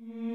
Mm-hmm.